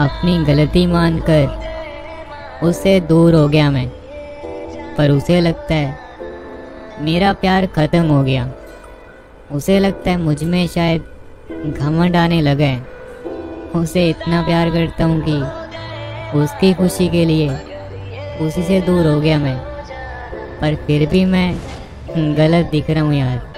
अपनी गलती मानकर उससे दूर हो गया मैं। पर उसे लगता है मेरा प्यार ख़त्म हो गया। उसे लगता है मुझमें शायद घमंड आने लगा है। उसे इतना प्यार करता हूँ कि उसकी खुशी के लिए उसी से दूर हो गया मैं। पर फिर भी मैं गलत दिख रहा हूँ यार।